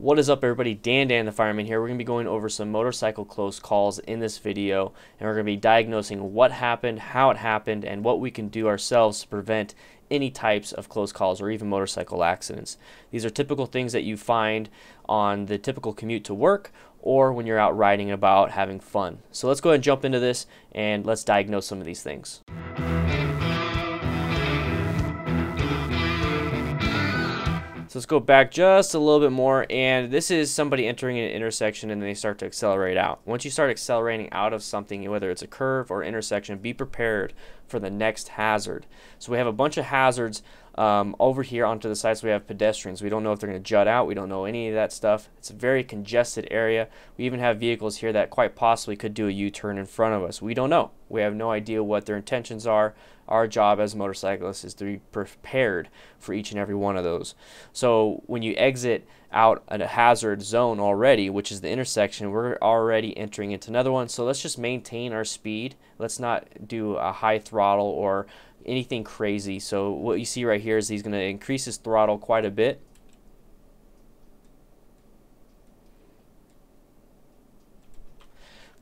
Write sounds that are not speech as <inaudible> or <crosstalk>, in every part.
What is up everybody, Dan Dan the Fireman here. We're going to be going over some motorcycle close calls in this video and we're going to be diagnosing what happened, how it happened, and what we can do ourselves to prevent any types of close calls or even motorcycle accidents. These are typical things that you find on the typical commute to work or when you're out riding about having fun. So let's go ahead and jump into this and let's diagnose some of these things. So let's go back just a little bit more and this is somebody entering an intersection and they start to accelerate out. Once you start accelerating out of something, whether it's a curve or intersection, be prepared for the next hazard. So we have a bunch of hazards um, over here onto the sides. We have pedestrians. We don't know if they're going to jut out. We don't know any of that stuff. It's a very congested area. We even have vehicles here that quite possibly could do a U-turn in front of us. We don't know. We have no idea what their intentions are. Our job as motorcyclists is to be prepared for each and every one of those. So when you exit out a hazard zone already, which is the intersection, we're already entering into another one. So let's just maintain our speed. Let's not do a high throttle or anything crazy. So what you see right here is he's going to increase his throttle quite a bit.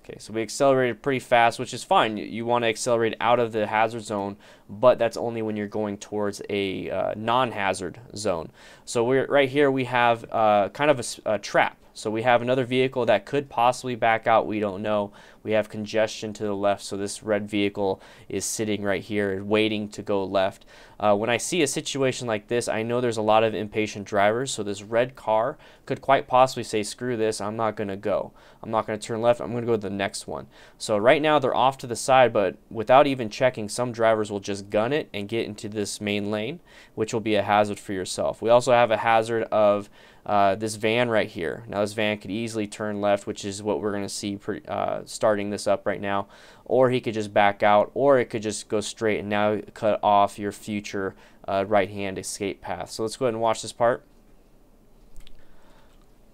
Okay, so we accelerated pretty fast, which is fine. You, want to accelerate out of the hazard zone, but that's only when you're going towards a uh, non-hazard zone. So we're right here. We have uh, kind of a, a trap. So we have another vehicle that could possibly back out. We don't know. We have congestion to the left, so this red vehicle is sitting right here waiting to go left. Uh, when I see a situation like this, I know there's a lot of impatient drivers, so this red car could quite possibly say, screw this, I'm not going to go. I'm not going to turn left, I'm going to go to the next one. So right now they're off to the side, but without even checking, some drivers will just gun it and get into this main lane, which will be a hazard for yourself. We also have a hazard of uh, this van right here. Now this van could easily turn left, which is what we're going to see uh, starting this up right now. Or he could just back out, or it could just go straight and now cut off your future uh, right-hand escape path. So let's go ahead and watch this part.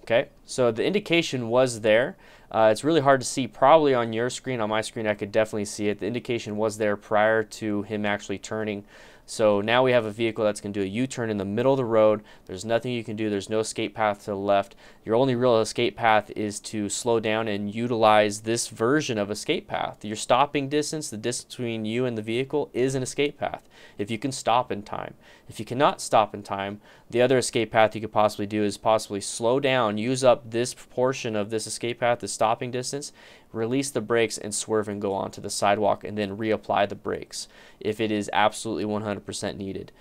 Okay, so the indication was there. Uh, it's really hard to see probably on your screen. On my screen, I could definitely see it. The indication was there prior to him actually turning. So now we have a vehicle that's going to do a U-turn in the middle of the road. There's nothing you can do. There's no escape path to the left. Your only real escape path is to slow down and utilize this version of escape path. Your stopping distance, the distance between you and the vehicle, is an escape path if you can stop in time. If you cannot stop in time, the other escape path you could possibly do is possibly slow down, use up this portion of this escape path, the stopping distance, release the brakes and swerve and go onto the sidewalk and then reapply the brakes if it is absolutely 100% needed.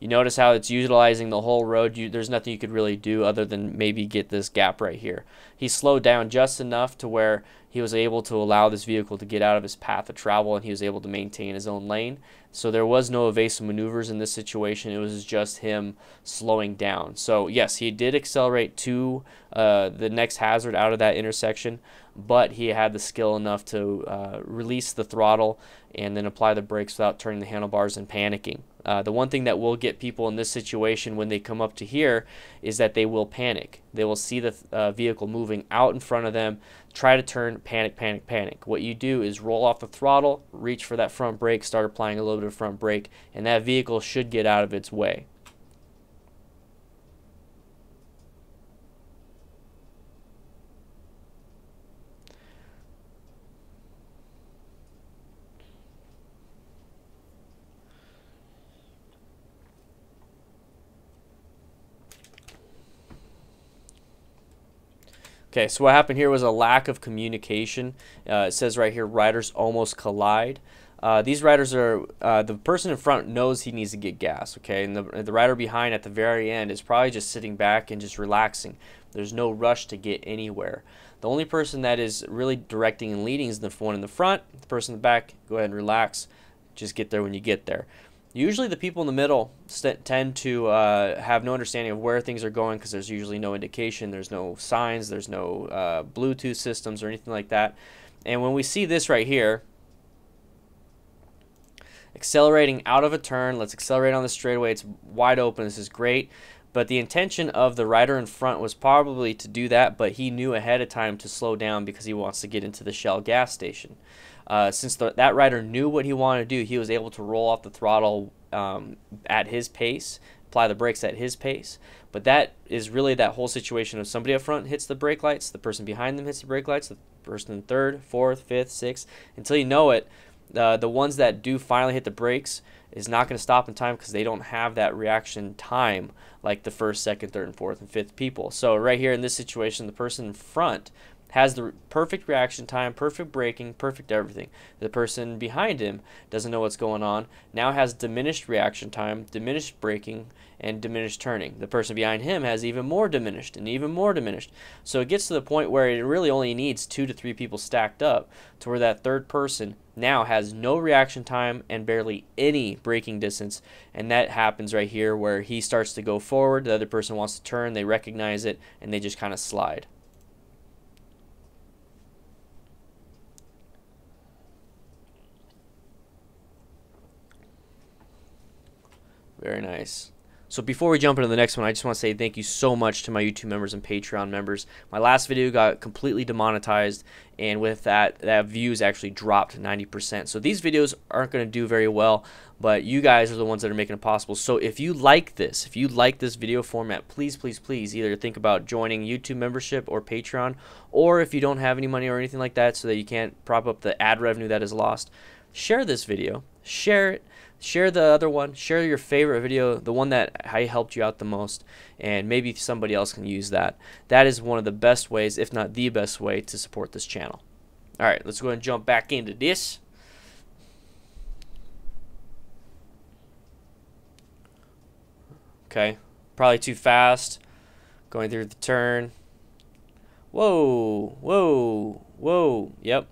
You notice how it's utilizing the whole road. You, there's nothing you could really do other than maybe get this gap right here. He slowed down just enough to where he was able to allow this vehicle to get out of his path of travel and he was able to maintain his own lane. So there was no evasive maneuvers in this situation. It was just him slowing down. So yes, he did accelerate to uh, the next hazard out of that intersection, but he had the skill enough to uh, release the throttle and then apply the brakes without turning the handlebars and panicking. Uh, the one thing that will get people in this situation when they come up to here is that they will panic. They will see the uh, vehicle moving out in front of them, try to turn, panic, panic, panic. What you do is roll off the throttle, reach for that front brake, start applying a little bit of front brake, and that vehicle should get out of its way. Okay, so what happened here was a lack of communication. Uh, it says right here, riders almost collide. Uh, these riders are, uh, the person in front knows he needs to get gas, okay? And the, the rider behind at the very end is probably just sitting back and just relaxing. There's no rush to get anywhere. The only person that is really directing and leading is the one in the front. The person in the back, go ahead and relax. Just get there when you get there. Usually the people in the middle tend to uh, have no understanding of where things are going because there's usually no indication, there's no signs, there's no uh, Bluetooth systems or anything like that. And when we see this right here, accelerating out of a turn, let's accelerate on the straightaway, it's wide open, this is great. But the intention of the rider in front was probably to do that, but he knew ahead of time to slow down because he wants to get into the Shell gas station. Uh, since the, that rider knew what he wanted to do, he was able to roll off the throttle um, at his pace, apply the brakes at his pace. But that is really that whole situation of somebody up front hits the brake lights, the person behind them hits the brake lights, the person in third, fourth, fifth, sixth. Until you know it, uh, the ones that do finally hit the brakes is not going to stop in time because they don't have that reaction time like the first, second, third, and fourth and fifth people. So right here in this situation, the person in front has the perfect reaction time, perfect braking, perfect everything. The person behind him doesn't know what's going on, now has diminished reaction time, diminished braking, and diminished turning. The person behind him has even more diminished and even more diminished. So it gets to the point where it really only needs two to three people stacked up to where that third person now has no reaction time and barely any braking distance. And that happens right here where he starts to go forward, the other person wants to turn, they recognize it, and they just kind of slide. Very nice. So before we jump into the next one, I just want to say thank you so much to my YouTube members and Patreon members. My last video got completely demonetized, and with that, that views actually dropped 90%. So these videos aren't going to do very well, but you guys are the ones that are making it possible. So if you like this, if you like this video format, please, please, please either think about joining YouTube membership or Patreon, or if you don't have any money or anything like that so that you can't prop up the ad revenue that is lost, share this video, share it, share the other one. Share your favorite video the one that I helped you out the most and maybe somebody else can use that. That is one of the best ways if not the best way to support this channel. Alright let's go and jump back into this. Okay probably too fast. Going through the turn. Whoa whoa whoa. Yep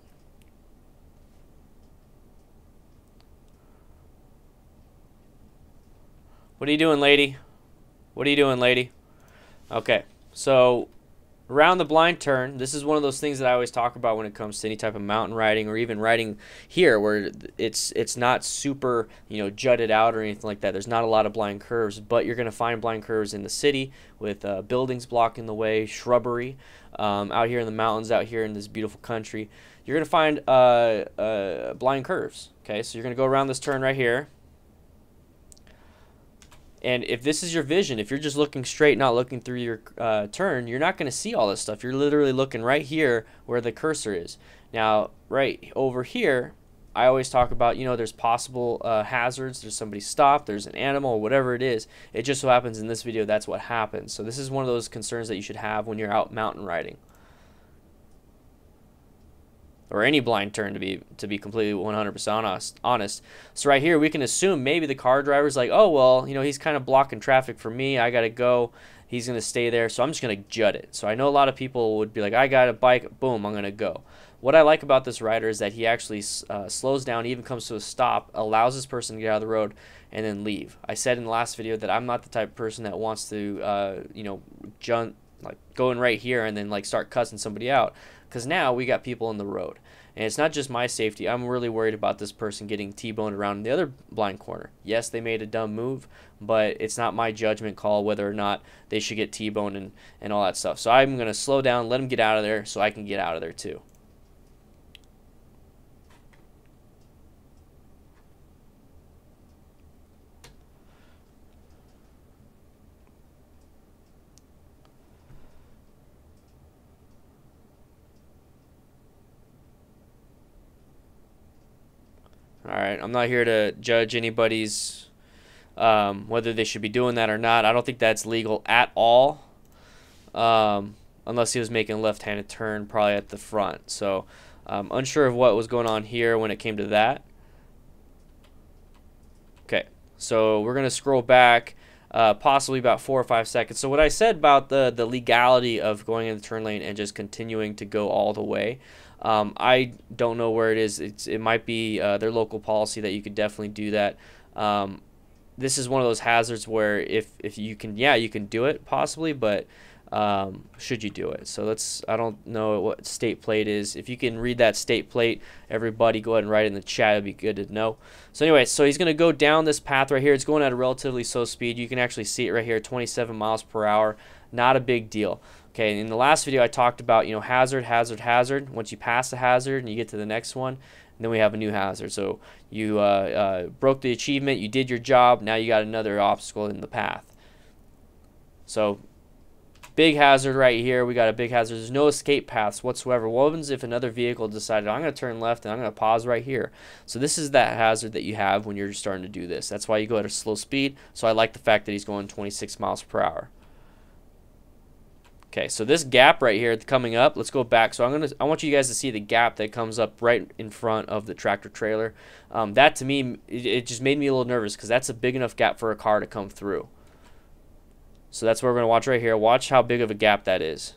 What are you doing, lady? What are you doing, lady? Okay, so around the blind turn, this is one of those things that I always talk about when it comes to any type of mountain riding or even riding here where it's it's not super, you know, jutted out or anything like that. There's not a lot of blind curves, but you're going to find blind curves in the city with uh, buildings blocking the way, shrubbery, um, out here in the mountains, out here in this beautiful country. You're going to find uh, uh, blind curves, okay? So you're going to go around this turn right here and if this is your vision, if you're just looking straight, not looking through your uh, turn, you're not going to see all this stuff. You're literally looking right here where the cursor is. Now, right over here, I always talk about, you know, there's possible uh, hazards. There's somebody stopped. There's an animal whatever it is. It just so happens in this video that's what happens. So this is one of those concerns that you should have when you're out mountain riding or any blind turn to be to be completely 100% honest. So right here we can assume maybe the car driver's like, oh well, you know he's kind of blocking traffic for me. I gotta go. He's gonna stay there, so I'm just gonna jut it. So I know a lot of people would be like, I got a bike, boom, I'm gonna go. What I like about this rider is that he actually uh, slows down, even comes to a stop, allows this person to get out of the road, and then leave. I said in the last video that I'm not the type of person that wants to, uh, you know, jump like going right here and then like start cussing somebody out because now we got people in the road. And it's not just my safety. I'm really worried about this person getting T-boned around the other blind corner. Yes, they made a dumb move, but it's not my judgment call whether or not they should get T-boned and, and all that stuff. So I'm going to slow down, let them get out of there so I can get out of there too. All right, I'm not here to judge anybody's um, whether they should be doing that or not. I don't think that's legal at all, um, unless he was making a left-handed turn, probably at the front. So, I'm unsure of what was going on here when it came to that. Okay, so we're gonna scroll back. Uh, possibly about four or five seconds. So what I said about the the legality of going in the turn lane and just continuing to go all the way, um, I don't know where it is. It's, it might be uh, their local policy that you could definitely do that. Um, this is one of those hazards where if, if you can, yeah, you can do it possibly, but um, should you do it? So let's, I don't know what state plate is. If you can read that state plate, everybody go ahead and write in the chat. It'd be good to know. So anyway, so he's going to go down this path right here. It's going at a relatively slow speed. You can actually see it right here, 27 miles per hour. Not a big deal. Okay, in the last video I talked about, you know, hazard, hazard, hazard. Once you pass the hazard and you get to the next one, then we have a new hazard. So you uh, uh, broke the achievement, you did your job, now you got another obstacle in the path. So big hazard right here. We got a big hazard. There's no escape paths whatsoever. What happens if another vehicle decided, I'm going to turn left and I'm going to pause right here? So this is that hazard that you have when you're starting to do this. That's why you go at a slow speed. So I like the fact that he's going 26 miles per hour. Okay, so this gap right here coming up, let's go back. So I'm gonna, I want you guys to see the gap that comes up right in front of the tractor trailer. Um, that to me, it, it just made me a little nervous because that's a big enough gap for a car to come through. So that's what we're going to watch right here. Watch how big of a gap that is.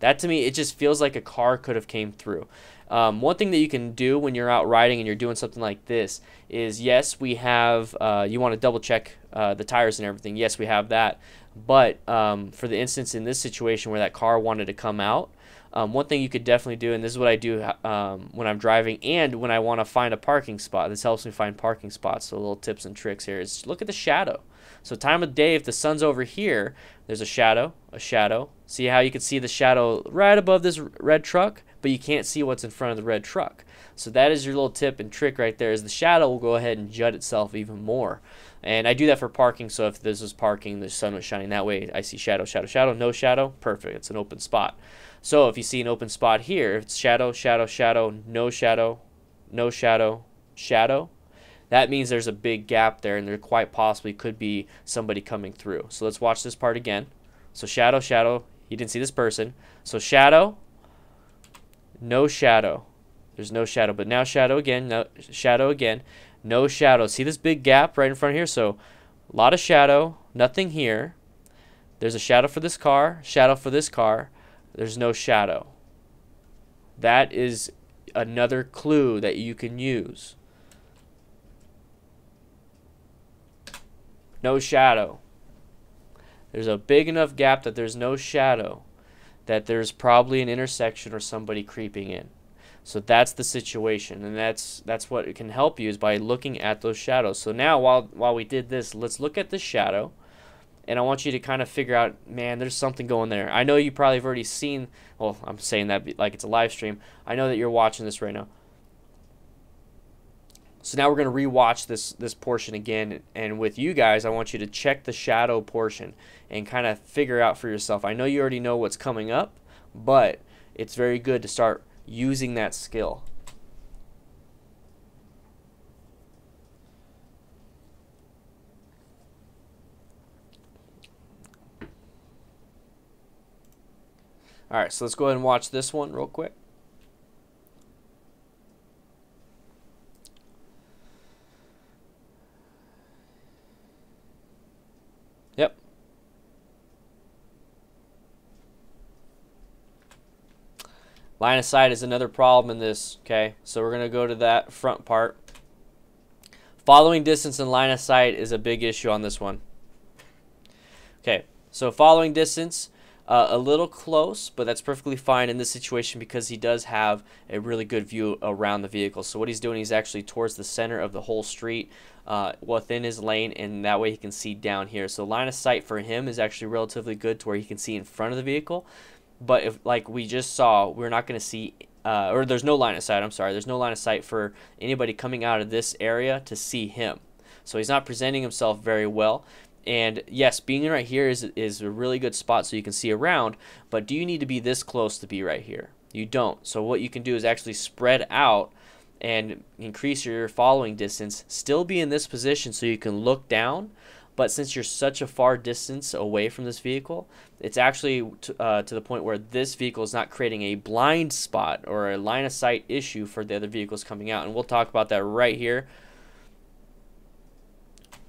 That to me, it just feels like a car could have came through. Um, one thing that you can do when you're out riding and you're doing something like this is, yes, we have, uh, you want to double check uh, the tires and everything. Yes, we have that. But um, for the instance in this situation where that car wanted to come out, um, one thing you could definitely do, and this is what I do um, when I'm driving and when I want to find a parking spot. This helps me find parking spots. So little tips and tricks here is look at the shadow. So time of day, if the sun's over here, there's a shadow, a shadow. See how you can see the shadow right above this red truck, but you can't see what's in front of the red truck. So that is your little tip and trick right there is the shadow will go ahead and jut itself even more. And I do that for parking, so if this was parking, the sun was shining that way, I see shadow, shadow, shadow, no shadow, perfect, it's an open spot. So if you see an open spot here, it's shadow, shadow, shadow, no shadow, no shadow, shadow, that means there's a big gap there and there quite possibly could be somebody coming through. So let's watch this part again. So shadow, shadow, you didn't see this person. So shadow, no shadow. There's no shadow, but now shadow again, no shadow again, no shadow. See this big gap right in front here? So a lot of shadow, nothing here. There's a shadow for this car, shadow for this car. There's no shadow. That is another clue that you can use. no shadow. There's a big enough gap that there's no shadow, that there's probably an intersection or somebody creeping in. So that's the situation, and that's that's what it can help you is by looking at those shadows. So now, while while we did this, let's look at the shadow, and I want you to kind of figure out, man, there's something going there. I know you probably have already seen. Well, I'm saying that like it's a live stream. I know that you're watching this right now. So now we're going to rewatch this this portion again and with you guys I want you to check the shadow portion and kind of figure out for yourself. I know you already know what's coming up, but it's very good to start using that skill. All right, so let's go ahead and watch this one real quick. Yep. Line of sight is another problem in this, okay? So we're going to go to that front part. Following distance and line of sight is a big issue on this one. Okay, so following distance, uh, a little close, but that's perfectly fine in this situation because he does have a really good view around the vehicle. So what he's doing, he's actually towards the center of the whole street uh, within his lane, and that way he can see down here. So line of sight for him is actually relatively good to where he can see in front of the vehicle. But if, like we just saw, we're not going to see, uh, or there's no line of sight, I'm sorry, there's no line of sight for anybody coming out of this area to see him. So he's not presenting himself very well. And yes, being right here is, is a really good spot so you can see around, but do you need to be this close to be right here? You don't. So what you can do is actually spread out and increase your following distance, still be in this position so you can look down, but since you're such a far distance away from this vehicle, it's actually uh, to the point where this vehicle is not creating a blind spot or a line of sight issue for the other vehicles coming out. And we'll talk about that right here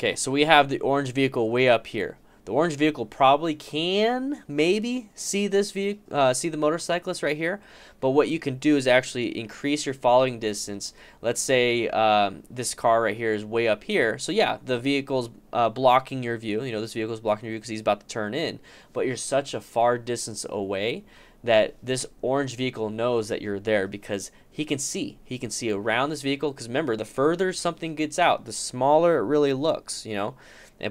Okay, so we have the orange vehicle way up here. The orange vehicle probably can maybe see this vehicle, uh, see the motorcyclist right here. But what you can do is actually increase your following distance. Let's say um, this car right here is way up here. So yeah, the vehicle's uh, blocking your view. You know, this vehicle is blocking your view because he's about to turn in. But you're such a far distance away that this orange vehicle knows that you're there because he can see. He can see around this vehicle because remember, the further something gets out, the smaller it really looks, you know,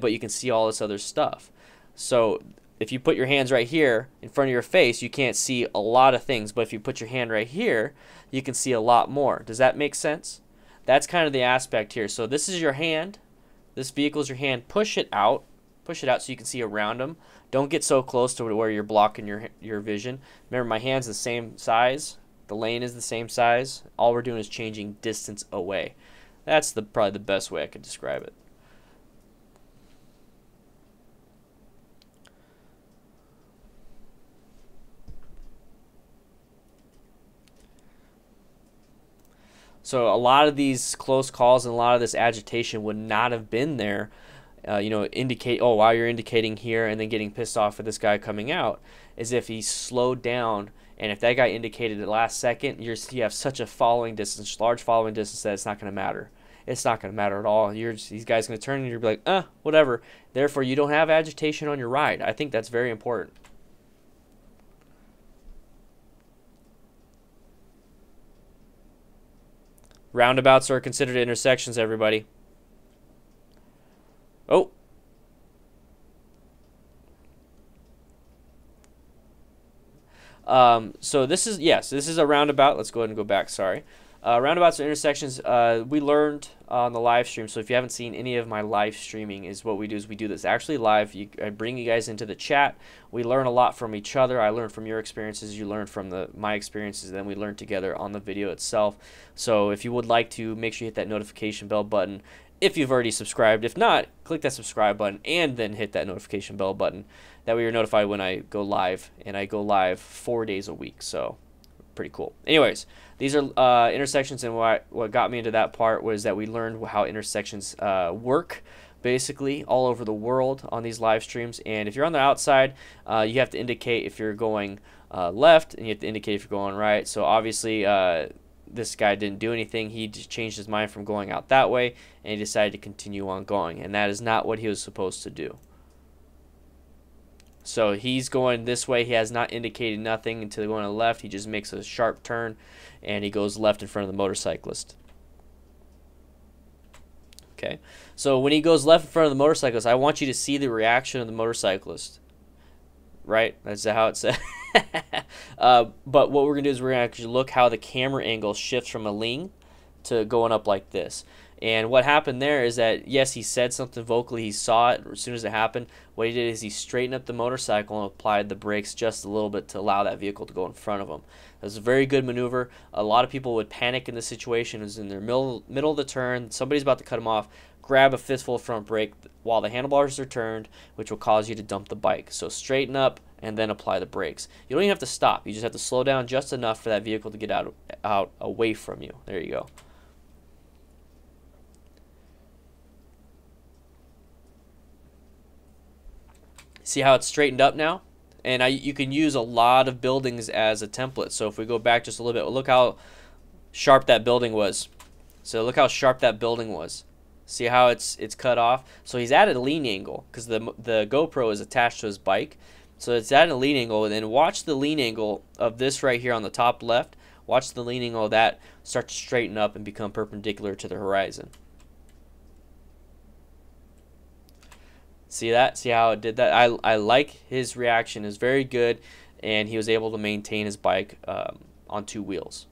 but you can see all this other stuff. So if you put your hands right here in front of your face, you can't see a lot of things, but if you put your hand right here, you can see a lot more. Does that make sense? That's kind of the aspect here. So this is your hand. This vehicle is your hand. Push it out push it out so you can see around them. Don't get so close to where you're blocking your your vision. Remember, my hand's the same size. The lane is the same size. All we're doing is changing distance away. That's the probably the best way I could describe it. So a lot of these close calls and a lot of this agitation would not have been there. Uh, you know, indicate oh while you're indicating here and then getting pissed off at this guy coming out, as if he slowed down. And if that guy indicated the last second, you're you have such a following distance, large following distance that it's not going to matter. It's not going to matter at all. You're just, these guys going to turn and you're be like, uh, whatever. Therefore, you don't have agitation on your ride. I think that's very important. Roundabouts are considered intersections, everybody. Oh. Um, so this is, yes, this is a roundabout. Let's go ahead and go back, sorry. Uh, roundabouts and intersections, uh, we learned on the live stream. So if you haven't seen any of my live streaming, is what we do is we do this actually live. You, I bring you guys into the chat. We learn a lot from each other. I learn from your experiences. You learn from the my experiences. Then we learn together on the video itself. So if you would like to, make sure you hit that notification bell button. If you've already subscribed, if not, click that subscribe button and then hit that notification bell button. That way you're notified when I go live, and I go live four days a week. So pretty cool. Anyways, these are uh, intersections, and what what got me into that part was that we learned how intersections uh, work, basically all over the world on these live streams. And if you're on the outside, uh, you have to indicate if you're going uh, left, and you have to indicate if you're going right. So obviously. Uh, this guy didn't do anything. He just changed his mind from going out that way, and he decided to continue on going. And that is not what he was supposed to do. So he's going this way. He has not indicated nothing until going to the left. He just makes a sharp turn and he goes left in front of the motorcyclist. Okay. So when he goes left in front of the motorcyclist, I want you to see the reaction of the motorcyclist. Right? That's how it said. <laughs> uh, but what we're going to do is we're going to actually look how the camera angle shifts from a lean to going up like this. And what happened there is that, yes, he said something vocally. He saw it as soon as it happened. What he did is he straightened up the motorcycle and applied the brakes just a little bit to allow that vehicle to go in front of him. It was a very good maneuver. A lot of people would panic in this situation. It was in their middle, middle of the turn. Somebody's about to cut him off. Grab a fistful of front brake while the handlebars are turned, which will cause you to dump the bike. So straighten up and then apply the brakes. You don't even have to stop. You just have to slow down just enough for that vehicle to get out, out away from you. There you go. See how it's straightened up now? And I, you can use a lot of buildings as a template. So if we go back just a little bit, look how sharp that building was. So look how sharp that building was. See how it's it's cut off? So he's at a lean angle because the, the GoPro is attached to his bike. So it's at a lean angle. And then watch the lean angle of this right here on the top left. Watch the lean angle of that start to straighten up and become perpendicular to the horizon. See that? See how it did that? I, I like his reaction. is very good, and he was able to maintain his bike um, on two wheels.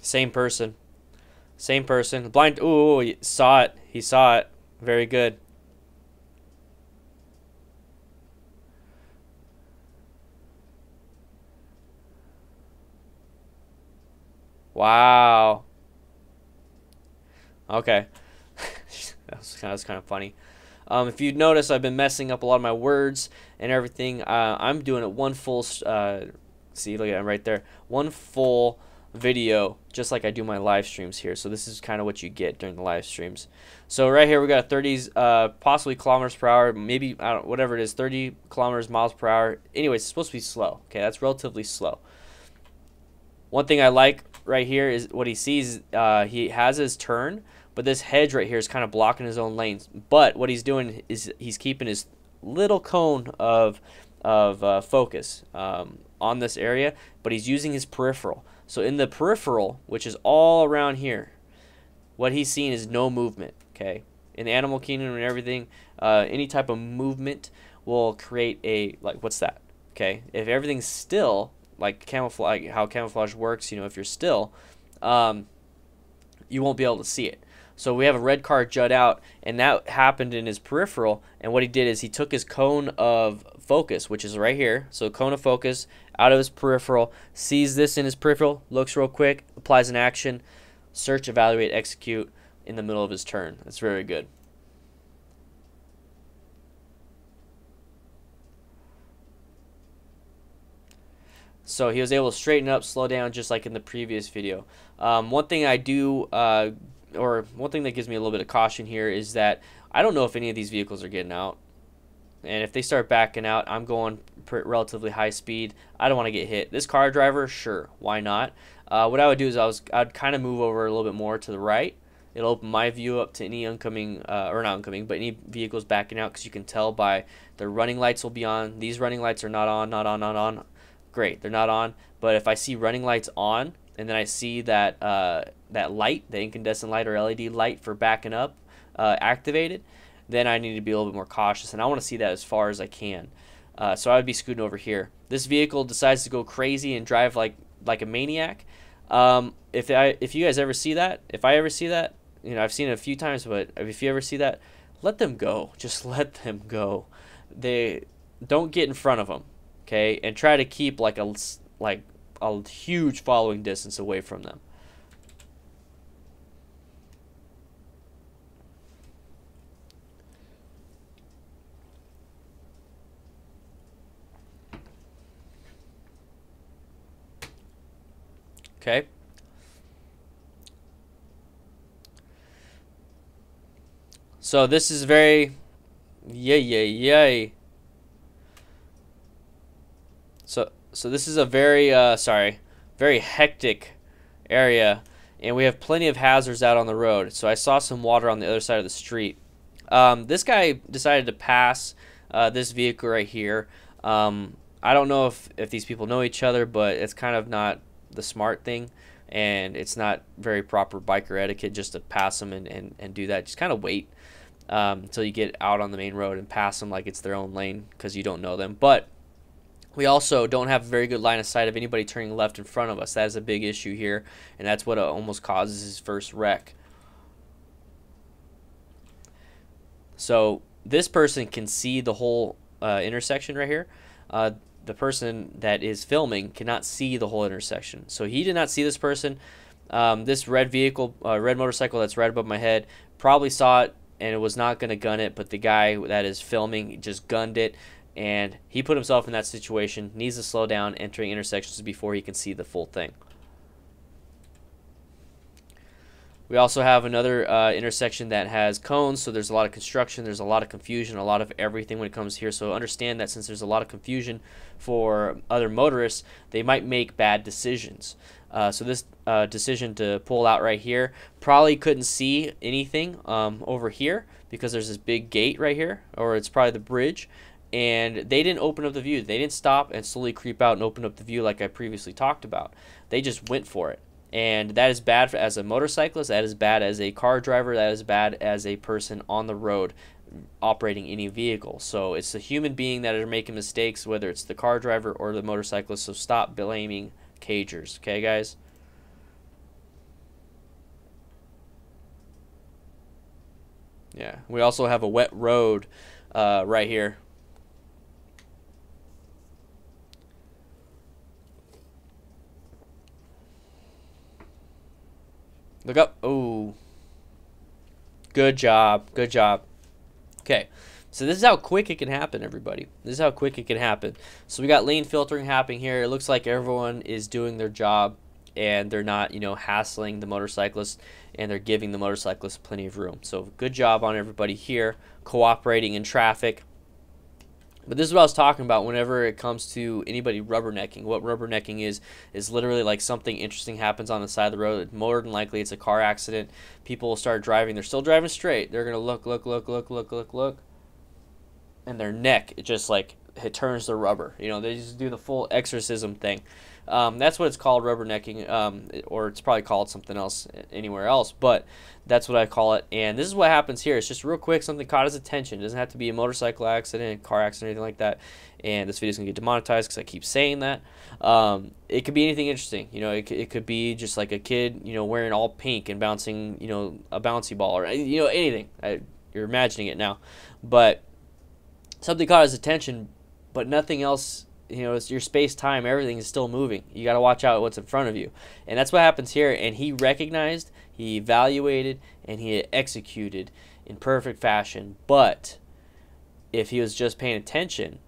Same person. Same person. Blind. Ooh, saw it. He saw it. Very good. Wow. Okay. <laughs> that, was, that was kind of funny. Um, if you notice, I've been messing up a lot of my words and everything. Uh, I'm doing it one full, uh, see, look at it right there. One full video, just like I do my live streams here. So this is kind of what you get during the live streams. So right here, we got 30s, uh, possibly kilometers per hour, maybe, I don't whatever it is, 30 kilometers, miles per hour. Anyway, it's supposed to be slow. Okay, that's relatively slow. One thing I like right here is what he sees, uh, he has his turn, but this hedge right here is kind of blocking his own lanes. But what he's doing is he's keeping his little cone of, of uh, focus um, on this area, but he's using his peripheral. So in the peripheral, which is all around here, what he's seeing is no movement, okay? In the animal kingdom and everything, uh, any type of movement will create a, like, what's that? Okay, if everything's still, like camouflage, how camouflage works, you know, if you're still, um, you won't be able to see it. So we have a red car jut out, and that happened in his peripheral. And what he did is he took his cone of focus, which is right here. So cone of focus out of his peripheral, sees this in his peripheral, looks real quick, applies an action, search, evaluate, execute in the middle of his turn. That's very good. So he was able to straighten up, slow down, just like in the previous video. Um, one thing I do, uh, or one thing that gives me a little bit of caution here is that I don't know if any of these vehicles are getting out. And if they start backing out, I'm going relatively high speed. I don't want to get hit. This car driver, sure, why not? Uh, what I would do is I was I'd kind of move over a little bit more to the right. It'll open my view up to any oncoming, uh, or not oncoming, but any vehicles backing out because you can tell by the running lights will be on. These running lights are not on, not on, not on great, they're not on. But if I see running lights on, and then I see that uh, that light, the incandescent light or LED light for backing up, uh, activated, then I need to be a little bit more cautious, and I want to see that as far as I can. Uh, so I would be scooting over here. This vehicle decides to go crazy and drive like like a maniac. Um, if I if you guys ever see that, if I ever see that, you know I've seen it a few times, but if you ever see that, let them go. <laughs> Just let them go. They don't get in front of them okay, and try to keep like a like a huge following distance away from them. Okay. So this is very yay yay yay so this is a very uh, sorry, very hectic area, and we have plenty of hazards out on the road. So I saw some water on the other side of the street. Um, this guy decided to pass uh, this vehicle right here. Um, I don't know if, if these people know each other, but it's kind of not the smart thing, and it's not very proper biker etiquette just to pass them and, and, and do that. Just kind of wait um, until you get out on the main road and pass them like it's their own lane because you don't know them. But we also don't have a very good line of sight of anybody turning left in front of us. That is a big issue here, and that's what uh, almost causes his first wreck. So this person can see the whole uh, intersection right here. Uh, the person that is filming cannot see the whole intersection. So he did not see this person. Um, this red vehicle, uh, red motorcycle that's right above my head, probably saw it and it was not going to gun it, but the guy that is filming just gunned it and he put himself in that situation, needs to slow down entering intersections before he can see the full thing. We also have another uh, intersection that has cones, so there's a lot of construction, there's a lot of confusion, a lot of everything when it comes here. So understand that since there's a lot of confusion for other motorists, they might make bad decisions. Uh, so this uh, decision to pull out right here probably couldn't see anything um, over here because there's this big gate right here, or it's probably the bridge and they didn't open up the view. They didn't stop and slowly creep out and open up the view like I previously talked about. They just went for it. And that is bad for, as a motorcyclist, that is bad as a car driver, that is bad as a person on the road operating any vehicle. So it's the human being that are making mistakes, whether it's the car driver or the motorcyclist. So stop blaming cagers, okay, guys? Yeah, we also have a wet road uh, right here Look up. Oh. Good job. Good job. Okay. So this is how quick it can happen, everybody. This is how quick it can happen. So we got lane filtering happening here. It looks like everyone is doing their job and they're not, you know, hassling the motorcyclist and they're giving the motorcyclist plenty of room. So good job on everybody here cooperating in traffic. But this is what I was talking about whenever it comes to anybody rubbernecking. What rubbernecking is, is literally like something interesting happens on the side of the road. More than likely, it's a car accident. People will start driving. They're still driving straight. They're going to look, look, look, look, look, look, look. And their neck, it just like, it turns the rubber. You know, they just do the full exorcism thing. Um, that's what it's called, rubbernecking, um, or it's probably called something else anywhere else, but that's what I call it. And this is what happens here. It's just real quick, something caught his attention. It doesn't have to be a motorcycle accident, car accident, anything like that. And this video is going to get demonetized because I keep saying that. Um, it could be anything interesting. You know, it, it could be just like a kid, you know, wearing all pink and bouncing, you know, a bouncy ball or, you know, anything. I, you're imagining it now. But something caught his attention, but nothing else you know, it's your space time, everything is still moving. You got to watch out what's in front of you. And that's what happens here. And he recognized, he evaluated, and he executed in perfect fashion. But if he was just paying attention,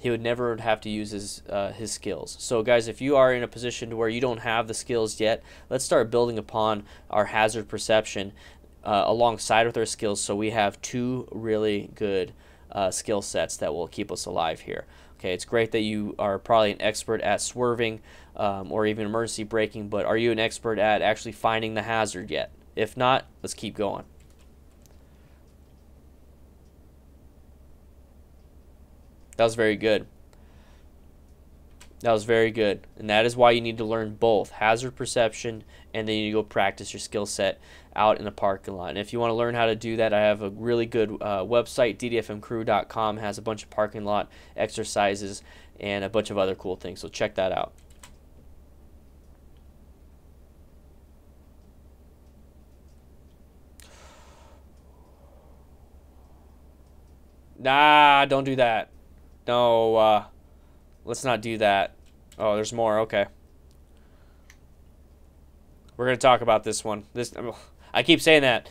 he would never have to use his uh, his skills. So guys, if you are in a position to where you don't have the skills yet, let's start building upon our hazard perception uh, alongside with our skills so we have two really good uh, skill sets that will keep us alive here. Okay, it's great that you are probably an expert at swerving um, or even emergency braking, but are you an expert at actually finding the hazard yet? If not, let's keep going. That was very good. That was very good. And that is why you need to learn both hazard perception and then you go practice your skill set out in the parking lot. And if you want to learn how to do that, I have a really good uh, website, ddfmcrew.com, has a bunch of parking lot exercises and a bunch of other cool things. So check that out. Nah, don't do that. No, uh, let's not do that. Oh, there's more. Okay. We're going to talk about this one. This I keep saying that.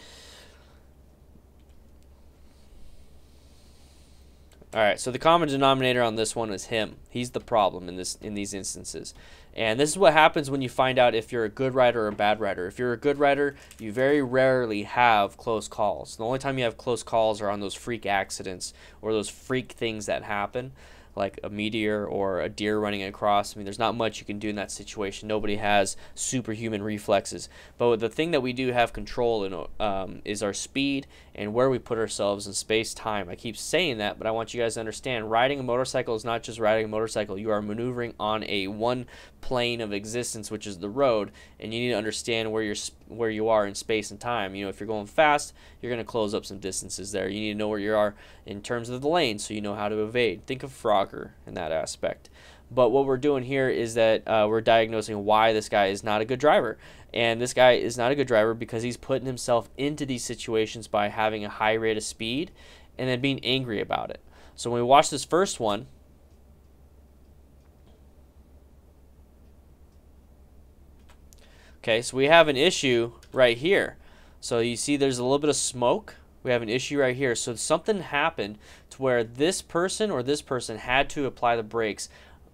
All right, so the common denominator on this one is him. He's the problem in this in these instances. And this is what happens when you find out if you're a good rider or a bad rider. If you're a good rider, you very rarely have close calls. The only time you have close calls are on those freak accidents or those freak things that happen like a meteor or a deer running across. I mean, there's not much you can do in that situation. Nobody has superhuman reflexes. But the thing that we do have control in um, is our speed and where we put ourselves in space time. I keep saying that, but I want you guys to understand riding a motorcycle is not just riding a motorcycle. You are maneuvering on a one plane of existence, which is the road, and you need to understand where you're where you are in space and time. You know, if you're going fast, you're going to close up some distances there. You need to know where you are in terms of the lane so you know how to evade. Think of Frogger in that aspect. But what we're doing here is that uh, we're diagnosing why this guy is not a good driver. And this guy is not a good driver because he's putting himself into these situations by having a high rate of speed and then being angry about it. So when we watch this first one, Okay, so we have an issue right here. So you see there's a little bit of smoke. We have an issue right here. So something happened to where this person or this person had to apply the brakes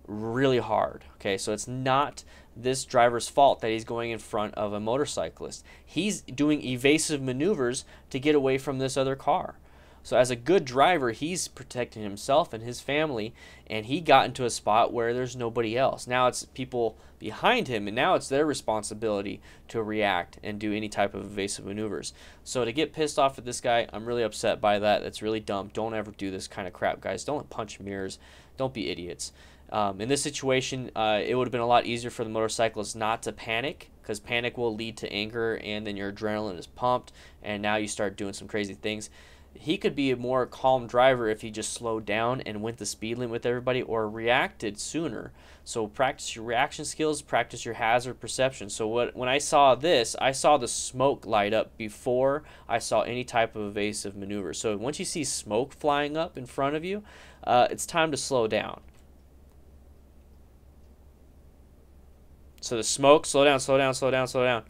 really hard. Okay, so it's not this driver's fault that he's going in front of a motorcyclist. He's doing evasive maneuvers to get away from this other car. So as a good driver, he's protecting himself and his family, and he got into a spot where there's nobody else. Now it's people behind him, and now it's their responsibility to react and do any type of evasive maneuvers. So to get pissed off at this guy, I'm really upset by that. That's really dumb. Don't ever do this kind of crap, guys. Don't punch mirrors. Don't be idiots. Um, in this situation, uh, it would have been a lot easier for the motorcyclist not to panic because panic will lead to anger and then your adrenaline is pumped and now you start doing some crazy things he could be a more calm driver if he just slowed down and went the speed limit with everybody or reacted sooner. So practice your reaction skills, practice your hazard perception. So what when I saw this, I saw the smoke light up before I saw any type of evasive maneuver. So once you see smoke flying up in front of you, uh, it's time to slow down. So the smoke, slow down, slow down, slow down, slow down.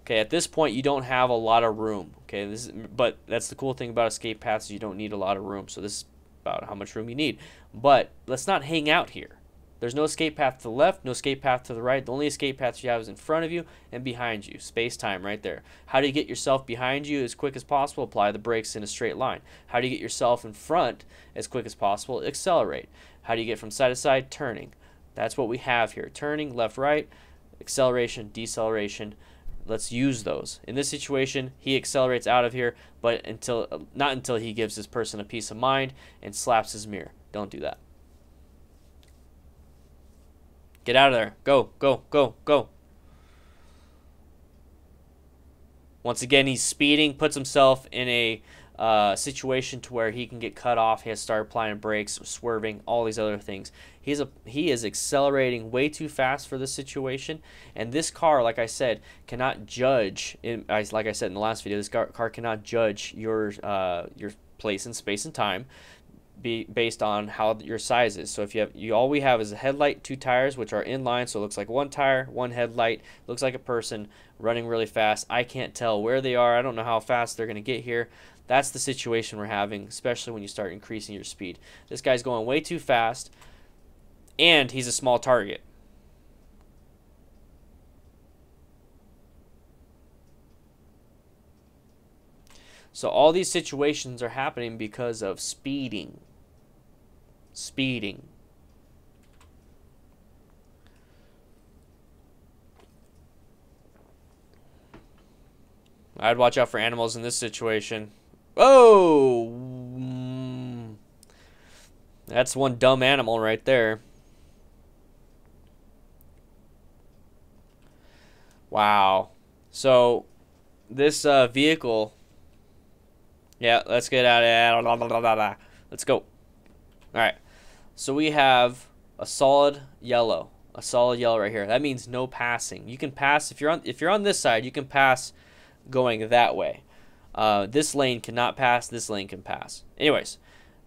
Okay, at this point you don't have a lot of room. Okay, this is, but that's the cool thing about escape paths. You don't need a lot of room. So this is about how much room you need. But let's not hang out here. There's no escape path to the left, no escape path to the right. The only escape path you have is in front of you and behind you. Space time right there. How do you get yourself behind you as quick as possible? Apply the brakes in a straight line. How do you get yourself in front as quick as possible? Accelerate. How do you get from side to side? Turning. That's what we have here. Turning, left, right, acceleration, deceleration, let's use those. In this situation, he accelerates out of here, but until uh, not until he gives this person a piece of mind and slaps his mirror. Don't do that. Get out of there. Go, go, go, go. Once again, he's speeding, puts himself in a uh, situation to where he can get cut off. He has to start applying brakes, swerving, all these other things. He's a he is accelerating way too fast for this situation, and this car, like I said, cannot judge. In, like I said in the last video, this car, car cannot judge your uh, your place in space and time be based on how your size is. So if you have you all we have is a headlight, two tires which are in line, so it looks like one tire, one headlight, looks like a person running really fast. I can't tell where they are. I don't know how fast they're going to get here. That's the situation we're having, especially when you start increasing your speed. This guy's going way too fast and he's a small target. So all these situations are happening because of speeding speeding. I'd watch out for animals in this situation. Oh! That's one dumb animal right there. Wow. So, this uh, vehicle... Yeah, let's get out of here. Let's go. Alright. So we have a solid yellow, a solid yellow right here. That means no passing. You can pass if you're on if you're on this side, you can pass going that way. Uh, this lane cannot pass. This lane can pass. Anyways,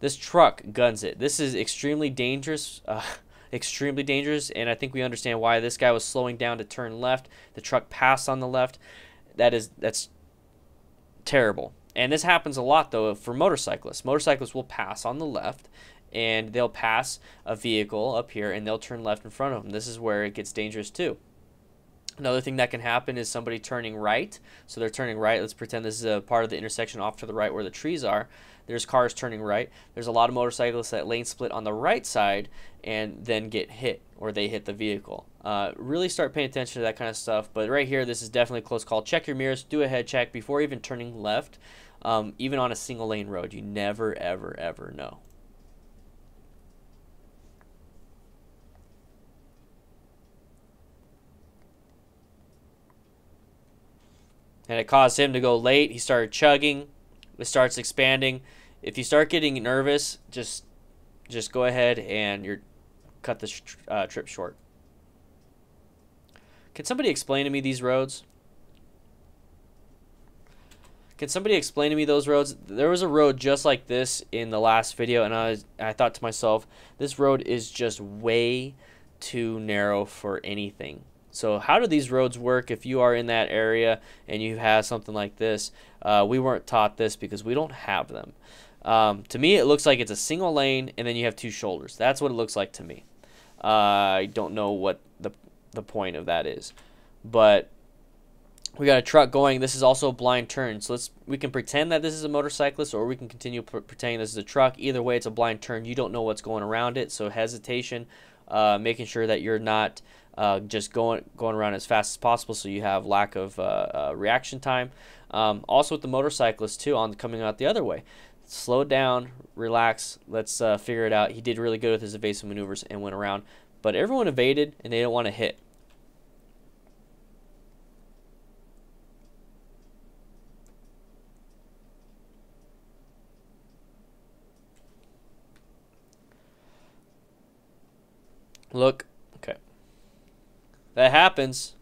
this truck guns it. This is extremely dangerous. Uh, <laughs> extremely dangerous, and I think we understand why this guy was slowing down to turn left. The truck passed on the left. That is that's terrible. And this happens a lot though for motorcyclists. Motorcyclists will pass on the left and they'll pass a vehicle up here and they'll turn left in front of them. This is where it gets dangerous too. Another thing that can happen is somebody turning right. So they're turning right. Let's pretend this is a part of the intersection off to the right where the trees are. There's cars turning right. There's a lot of motorcyclists that lane split on the right side and then get hit or they hit the vehicle. Uh, really start paying attention to that kind of stuff. But right here, this is definitely a close call. Check your mirrors. Do a head check before even turning left. Um, even on a single lane road, you never, ever, ever know. And it caused him to go late. He started chugging. It starts expanding. If you start getting nervous, just just go ahead and you're cut the uh, trip short. Can somebody explain to me these roads? Can somebody explain to me those roads? There was a road just like this in the last video, and I was, I thought to myself, this road is just way too narrow for anything. So how do these roads work if you are in that area and you have something like this? Uh, we weren't taught this because we don't have them. Um, to me, it looks like it's a single lane and then you have two shoulders. That's what it looks like to me. Uh, I don't know what the, the point of that is. But we got a truck going. This is also a blind turn. So let's we can pretend that this is a motorcyclist or we can continue pretending this is a truck. Either way, it's a blind turn. You don't know what's going around it. So hesitation, uh, making sure that you're not – uh, just going going around as fast as possible, so you have lack of uh, uh, reaction time. Um, also with the motorcyclist too, on coming out the other way, slow down, relax, let's uh, figure it out. He did really good with his evasive maneuvers and went around, but everyone evaded and they don't want to hit. Look, that happens.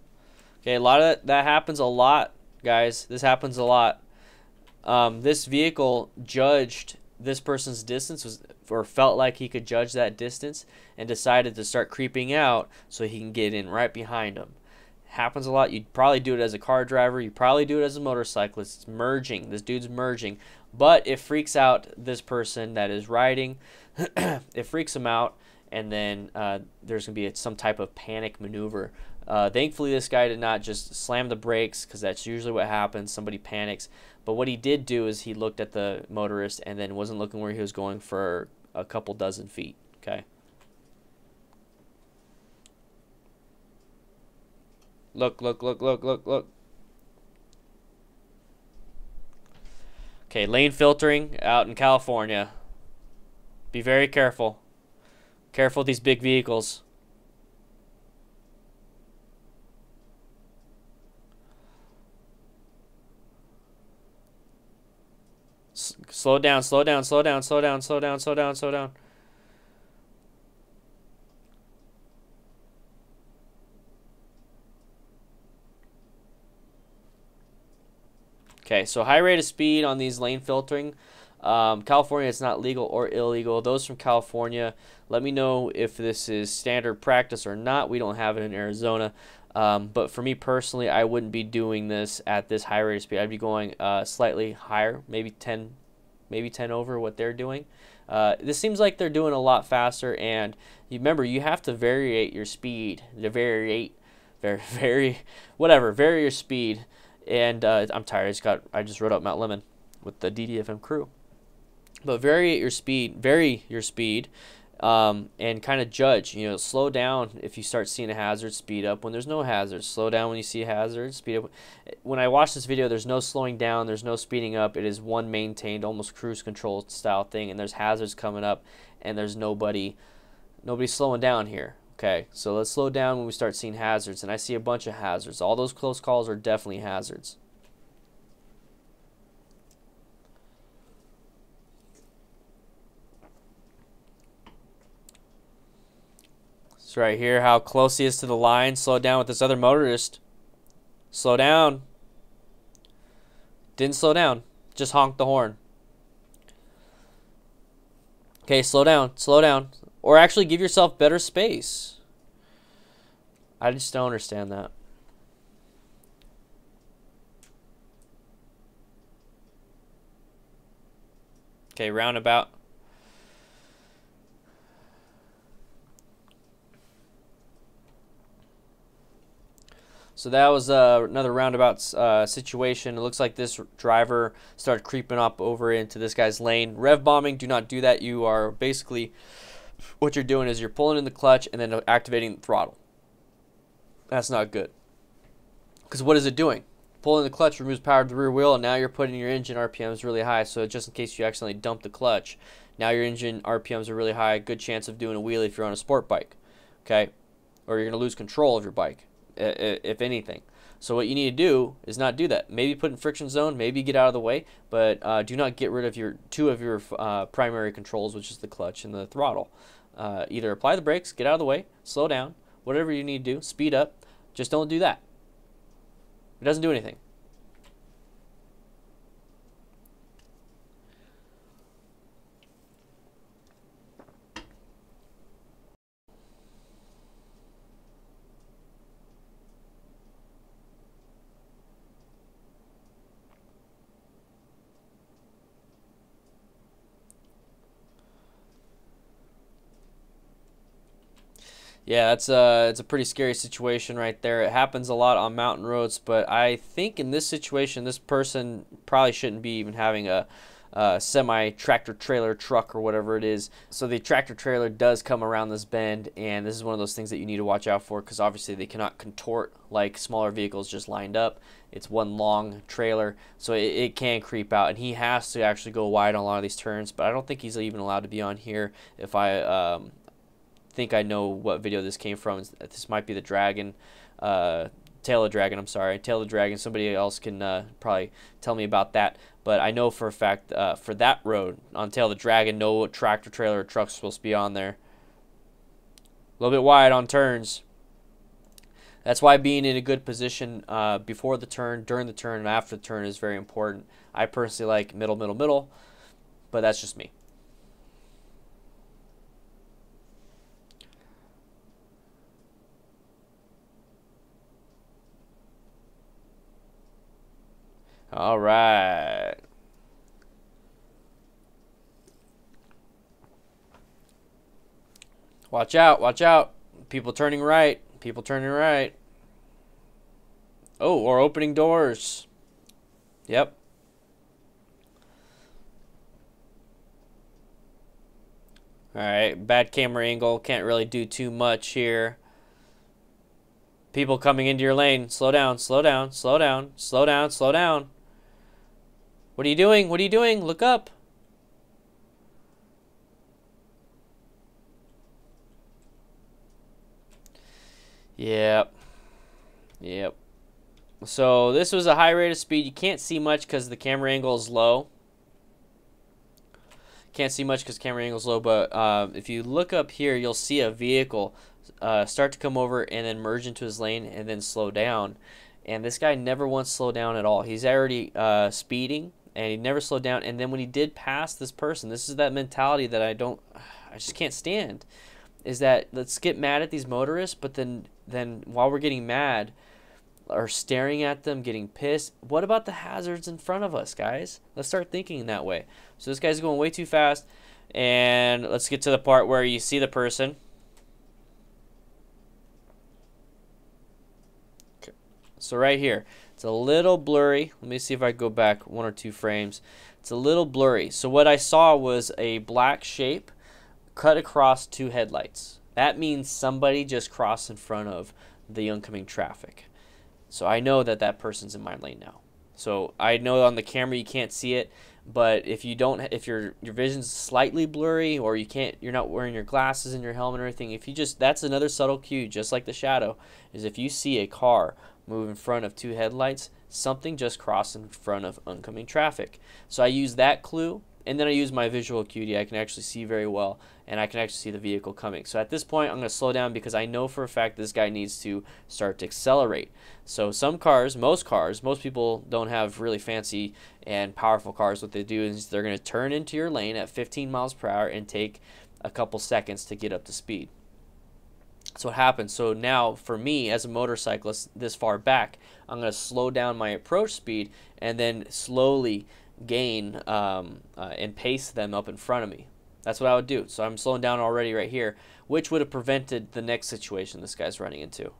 Okay, a lot of that, that happens a lot, guys. This happens a lot. Um, this vehicle judged this person's distance was or felt like he could judge that distance and decided to start creeping out so he can get in right behind him. Happens a lot. You'd probably do it as a car driver. You probably do it as a motorcyclist. It's merging. This dude's merging. But it freaks out this person that is riding. <clears throat> it freaks him out and then uh, there's going to be a, some type of panic maneuver. Uh, thankfully, this guy did not just slam the brakes because that's usually what happens. Somebody panics. But what he did do is he looked at the motorist and then wasn't looking where he was going for a couple dozen feet. Okay. Look, look, look, look, look, look. Okay, lane filtering out in California. Be very careful. Careful with these big vehicles. S slow down, slow down, slow down, slow down, slow down, slow down, slow down. Okay, so high rate of speed on these lane filtering. Um, California, it's not legal or illegal. Those from California, let me know if this is standard practice or not. We don't have it in Arizona. Um, but for me personally, I wouldn't be doing this at this high rate of speed. I'd be going uh, slightly higher, maybe 10, maybe 10 over what they're doing. Uh, this seems like they're doing a lot faster, and you remember you have to variate your speed, to variate, very, <laughs> very, whatever, vary your speed and uh, I'm tired. I just got I just rode up Mount Lemmon with the DDFM crew. But vary your speed, vary your speed, um, and kind of judge. You know, slow down if you start seeing a hazard. Speed up when there's no hazards. Slow down when you see a hazard. Speed up. When I watch this video, there's no slowing down. There's no speeding up. It is one maintained, almost cruise control style thing. And there's hazards coming up, and there's nobody, nobody slowing down here. Okay, so let's slow down when we start seeing hazards, and I see a bunch of hazards. All those close calls are definitely hazards. So right here, how close he is to the line. Slow down with this other motorist. Slow down. Didn't slow down. Just honked the horn. Okay, slow down. Slow down. Or actually give yourself better space. I just don't understand that. Okay, roundabout. So that was uh, another roundabout uh, situation. It looks like this driver started creeping up over into this guy's lane. Rev bombing, do not do that. You are basically, what you're doing is you're pulling in the clutch and then activating the throttle. That's not good. Because what is it doing? Pulling the clutch removes power to the rear wheel, and now you're putting your engine RPMs really high. So just in case you accidentally dump the clutch, now your engine RPMs are really high. Good chance of doing a wheelie if you're on a sport bike. Okay? Or you're going to lose control of your bike if anything. So what you need to do is not do that. Maybe put in friction zone, maybe get out of the way, but uh, do not get rid of your two of your uh, primary controls, which is the clutch and the throttle. Uh, either apply the brakes, get out of the way, slow down, whatever you need to do, speed up. Just don't do that. It doesn't do anything. Yeah, that's a it's a pretty scary situation right there. It happens a lot on mountain roads, but I think in this situation, this person probably shouldn't be even having a, a semi tractor trailer truck or whatever it is. So the tractor trailer does come around this bend, and this is one of those things that you need to watch out for because obviously they cannot contort like smaller vehicles just lined up. It's one long trailer, so it, it can creep out, and he has to actually go wide on a lot of these turns. But I don't think he's even allowed to be on here if I um, think I know what video this came from. This might be the Dragon, uh, Tail of Dragon. I'm sorry, Tail of Dragon. Somebody else can uh, probably tell me about that. But I know for a fact uh, for that road on Tail of the Dragon, no tractor trailer or truck's supposed to be on there. A little bit wide on turns. That's why being in a good position uh, before the turn, during the turn, and after the turn is very important. I personally like middle, middle, middle, but that's just me. All right. Watch out, watch out. People turning right. People turning right. Oh, or opening doors. Yep. Alright, bad camera angle. Can't really do too much here. People coming into your lane. Slow down, slow down, slow down, slow down, slow down. What are you doing? What are you doing? Look up. Yep. Yep. So this was a high rate of speed. You can't see much because the camera angle is low. can't see much because camera angle is low, but uh, if you look up here, you'll see a vehicle uh, start to come over and then merge into his lane and then slow down. And this guy never once slowed down at all. He's already uh, speeding and he never slowed down. And then when he did pass this person, this is that mentality that I don't, I just can't stand. Is that let's get mad at these motorists, but then then while we're getting mad, or staring at them, getting pissed. What about the hazards in front of us, guys? Let's start thinking that way. So this guy's going way too fast, and let's get to the part where you see the person. Okay. So right here, it's a little blurry. Let me see if I go back one or two frames. It's a little blurry. So what I saw was a black shape cut across two headlights. That means somebody just crossed in front of the oncoming traffic. So I know that that person's in my lane now. So I know on the camera you can't see it, but if you don't, if your your vision's slightly blurry or you can't, you're not wearing your glasses and your helmet or anything. If you just, that's another subtle cue, just like the shadow, is if you see a car move in front of two headlights, something just crossed in front of oncoming traffic. So I use that clue and then I use my visual acuity. I can actually see very well, and I can actually see the vehicle coming. So at this point, I'm going to slow down because I know for a fact this guy needs to start to accelerate. So some cars, most cars, most people don't have really fancy and powerful cars. What they do is they're going to turn into your lane at 15 miles per hour and take a couple seconds to get up to speed. That's what happens. So now, for me as a motorcyclist this far back, I'm going to slow down my approach speed and then slowly gain um, uh, and pace them up in front of me. That's what I would do. So I'm slowing down already right here, which would have prevented the next situation this guy's running into.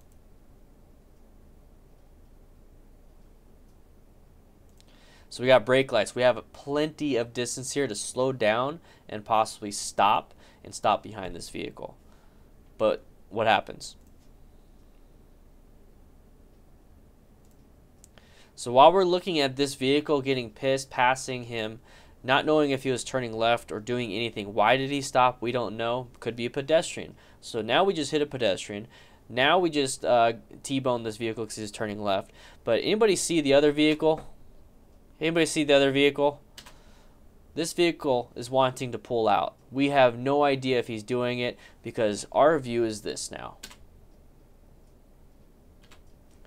So we got brake lights. We have plenty of distance here to slow down and possibly stop and stop behind this vehicle. But what happens? So while we're looking at this vehicle getting pissed, passing him, not knowing if he was turning left or doing anything, why did he stop? We don't know. Could be a pedestrian. So now we just hit a pedestrian. Now we just uh, T-bone this vehicle because he's turning left. But anybody see the other vehicle? Anybody see the other vehicle? This vehicle is wanting to pull out. We have no idea if he's doing it because our view is this now.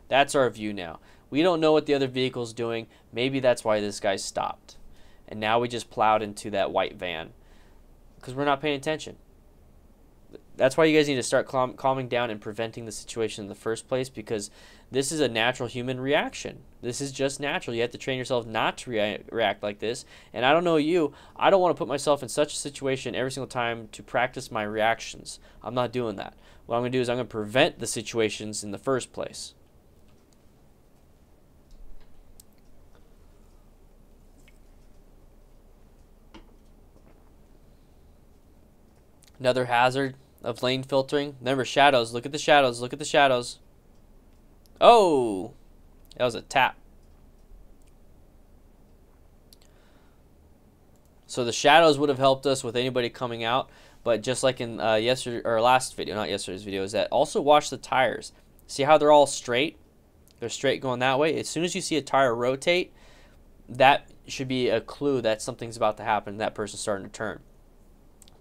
That's our view now. We don't know what the other vehicle's doing. Maybe that's why this guy stopped. And now we just plowed into that white van because we're not paying attention. That's why you guys need to start calm, calming down and preventing the situation in the first place because this is a natural human reaction. This is just natural. You have to train yourself not to rea react like this. And I don't know you, I don't want to put myself in such a situation every single time to practice my reactions. I'm not doing that. What I'm going to do is I'm going to prevent the situations in the first place. Another hazard of lane filtering. Remember shadows. Look at the shadows. Look at the shadows. Oh! That was a tap. So the shadows would have helped us with anybody coming out. But just like in uh, yesterday or last video, not yesterday's video, is that also watch the tires. See how they're all straight? They're straight going that way. As soon as you see a tire rotate, that should be a clue that something's about to happen. That person's starting to turn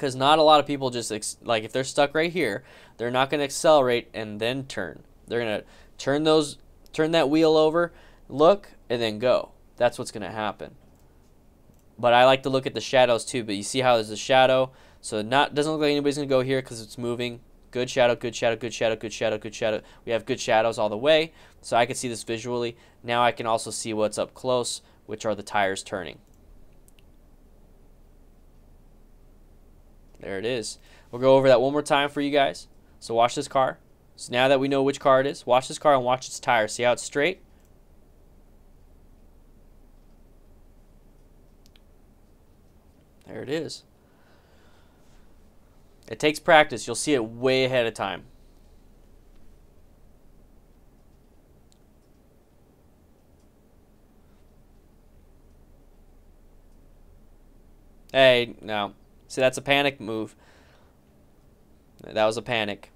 because not a lot of people just like if they're stuck right here they're not going to accelerate and then turn. They're going to turn those turn that wheel over look and then go. That's what's going to happen. But i like to look at the shadows too but you see how there's a shadow? So not doesn't look like anybody's going to go here because it's moving. Good shadow good shadow good shadow good shadow good shadow. We have good shadows all the way so i can see this visually. Now i can also see what's up close which are the tires turning There it is. We'll go over that one more time for you guys. So watch this car. So now that we know which car it is, watch this car and watch its tire. See how it's straight? There it is. It takes practice. You'll see it way ahead of time. Hey, no. See, that's a panic move. That was a panic.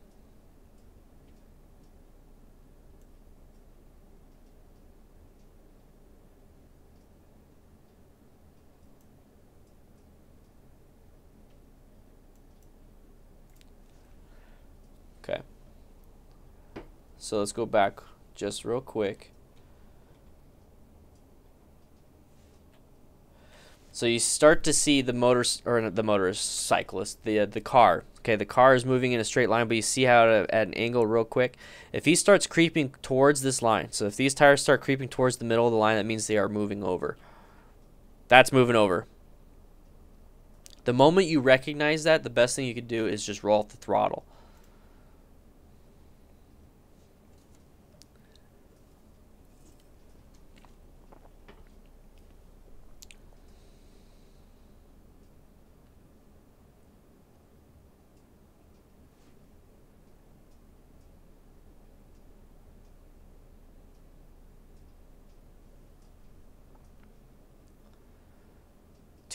Okay. So let's go back just real quick. So you start to see the motor or the motorist cyclist, the uh, the car. Okay, the car is moving in a straight line, but you see how at, at an angle real quick. If he starts creeping towards this line, so if these tires start creeping towards the middle of the line, that means they are moving over. That's moving over. The moment you recognize that, the best thing you could do is just roll off the throttle.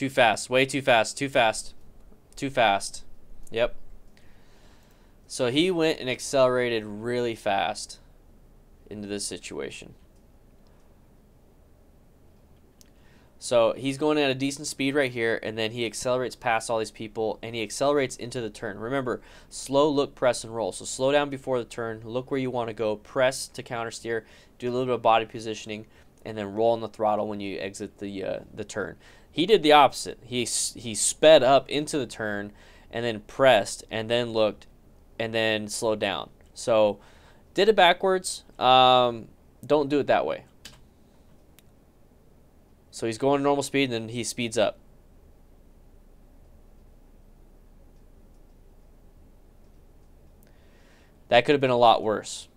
Too fast. Way too fast. Too fast. Too fast. Yep. So he went and accelerated really fast into this situation. So he's going at a decent speed right here, and then he accelerates past all these people, and he accelerates into the turn. Remember, slow, look, press, and roll. So slow down before the turn, look where you want to go, press to counter steer, do a little bit of body positioning, and then roll on the throttle when you exit the uh, the turn. He did the opposite. He he sped up into the turn and then pressed and then looked and then slowed down. So did it backwards. Um, don't do it that way. So he's going normal speed and then he speeds up. That could have been a lot worse.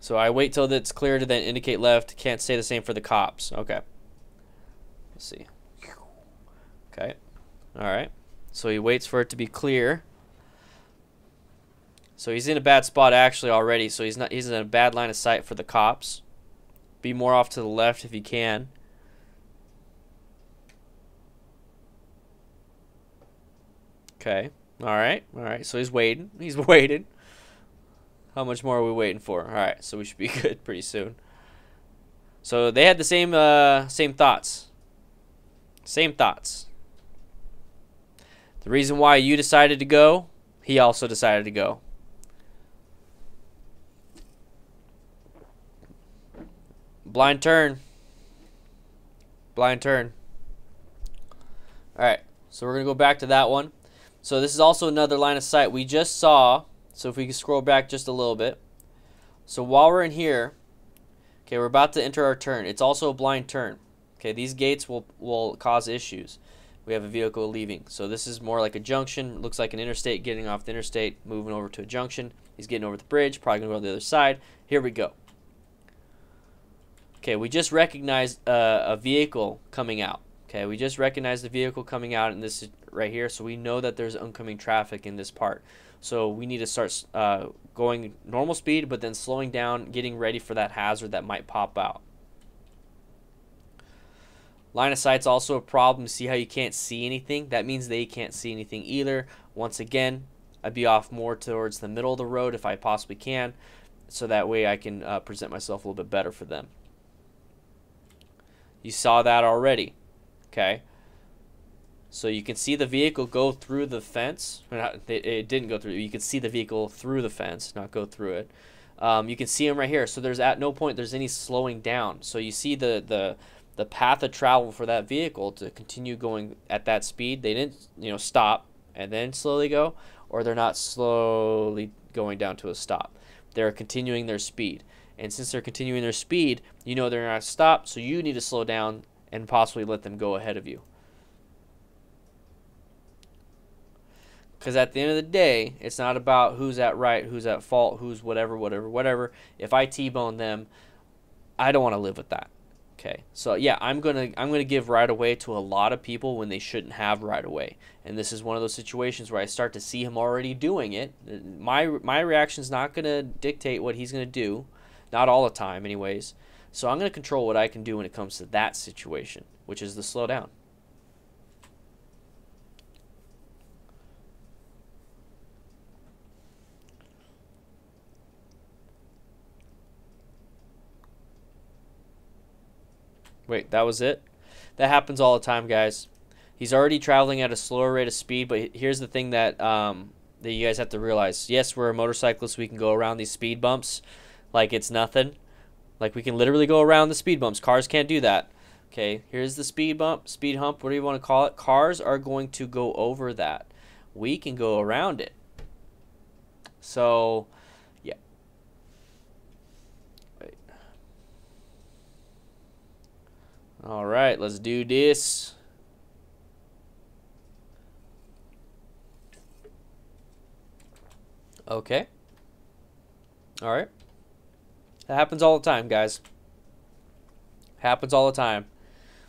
So I wait till it's clear to then indicate left. Can't say the same for the cops. Okay. Let's see. Okay. All right. So he waits for it to be clear. So he's in a bad spot actually already. So he's not he's in a bad line of sight for the cops. Be more off to the left if you can. Okay. All right. All right. So he's waiting. He's <laughs> waiting. How much more are we waiting for? All right. So we should be <laughs> good pretty soon. So they had the same uh, same thoughts. Same thoughts. The reason why you decided to go, he also decided to go. Blind turn. Blind turn. All right, so we're going to go back to that one. So this is also another line of sight. We just saw, so if we can scroll back just a little bit. So while we're in here, okay, we're about to enter our turn. It's also a blind turn. Okay, these gates will, will cause issues. We have a vehicle leaving. So this is more like a junction. Looks like an interstate getting off the interstate, moving over to a junction. He's getting over the bridge, probably going to go to the other side. Here we go. Okay, we just recognized uh, a vehicle coming out. Okay, we just recognized the vehicle coming out in this right here, so we know that there's oncoming traffic in this part. So we need to start uh, going normal speed, but then slowing down, getting ready for that hazard that might pop out. Line of sight's also a problem. See how you can't see anything? That means they can't see anything either. Once again, I'd be off more towards the middle of the road if I possibly can, so that way I can uh, present myself a little bit better for them. You saw that already, okay? So you can see the vehicle go through the fence. It didn't go through. You can see the vehicle through the fence, not go through it. Um, you can see them right here. So there's at no point there's any slowing down. So you see the the the path of travel for that vehicle to continue going at that speed. They didn't, you know, stop and then slowly go, or they're not slowly going down to a stop. They're continuing their speed. And since they're continuing their speed, you know they're not stopped, so you need to slow down and possibly let them go ahead of you. Because at the end of the day, it's not about who's at right, who's at fault, who's whatever, whatever, whatever. If I T-bone them, I don't want to live with that. Okay, so yeah, I'm gonna I'm gonna give right away to a lot of people when they shouldn't have right away, and this is one of those situations where I start to see him already doing it. Uh, my my reaction's not gonna dictate what he's gonna do, not all the time, anyways. So I'm gonna control what I can do when it comes to that situation, which is the slow down. Wait, that was it? That happens all the time, guys. He's already traveling at a slower rate of speed, but here's the thing that um, that you guys have to realize. Yes, we're a motorcyclist. We can go around these speed bumps like it's nothing. Like we can literally go around the speed bumps. Cars can't do that. Okay, here's the speed bump, speed hump, whatever you want to call it. Cars are going to go over that. We can go around it. So, yeah. Right. All right, let's do this. Okay. All right. That happens all the time, guys. Happens all the time.